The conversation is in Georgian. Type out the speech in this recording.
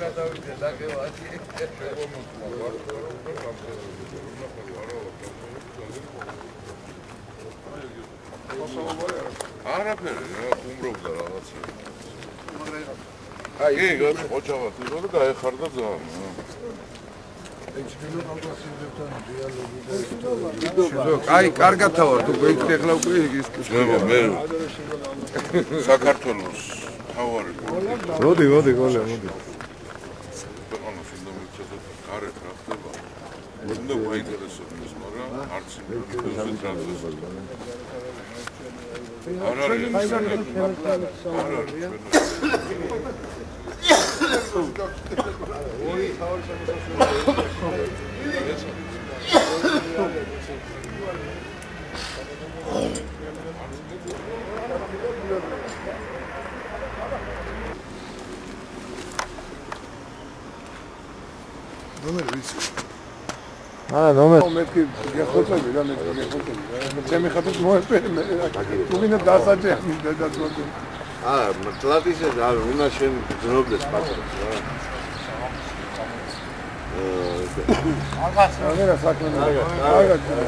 გადავიდე დაგევაში. არაფერი, რა უმრობდა რაღაცა. აი, ეგ ოჩავა თვითონ და გაეხარდა ძალიან. აი, კარგად თავარ, თუ გვიქნე ახლა უკვე ის მე მე საქართველოს თავარი მოდი, მოდი, გოლე, მოდი. მიწოდოთ გარეთ რა ხდება. უნდა გაინტერესებდეს, მაგრამ არც იმით რა არ არის არ არის ორი თავი შემოსასვლელი. ნომერი ვიცი. აა ნომერი მეთქი გეხოცები რა მეთქი გეხოცები რა. ჩემი ხათით მოეპერი მე. თუ გინდა დასაჯე ამის დედაცვაზე. აა, მართლაც ისე რა უნდა შენ გძნობდეს პატრონს რა. აა, აგერა საქმე. აგერა. აგერა.